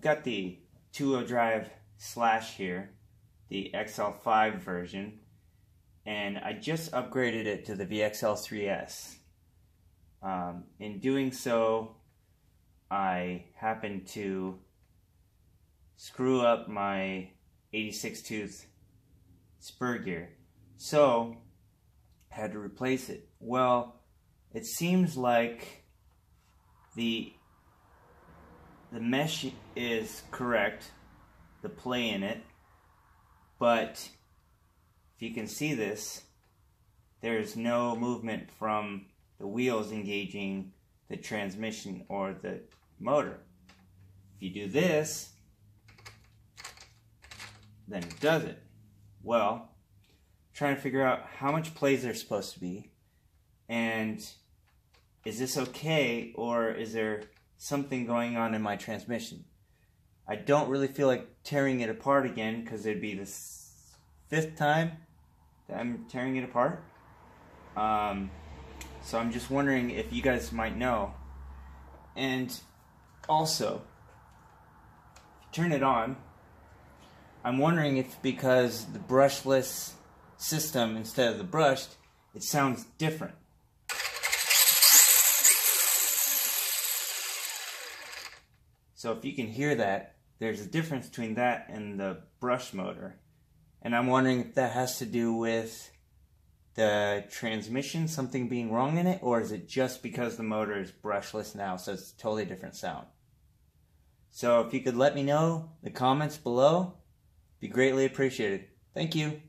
I've got the two-wheel drive slash here, the XL5 version, and I just upgraded it to the VXL3S. Um, in doing so, I happened to screw up my 86 tooth spur gear. So, had to replace it. Well, it seems like the the mesh is correct, the play in it, but if you can see this, there's no movement from the wheels engaging the transmission or the motor. If you do this, then it does it. Well, trying to figure out how much plays there's supposed to be, and is this okay, or is there something going on in my transmission? I don't really feel like tearing it apart again because it'd be the fifth time that I'm tearing it apart. Um, so I'm just wondering if you guys might know. And also, turn it on. I'm wondering if because the brushless system instead of the brushed, it sounds different. So if you can hear that, there's a difference between that and the brush motor. And I'm wondering if that has to do with the transmission, something being wrong in it, or is it just because the motor is brushless now, so it's a totally different sound? So if you could let me know in the comments below, be greatly appreciated. Thank you.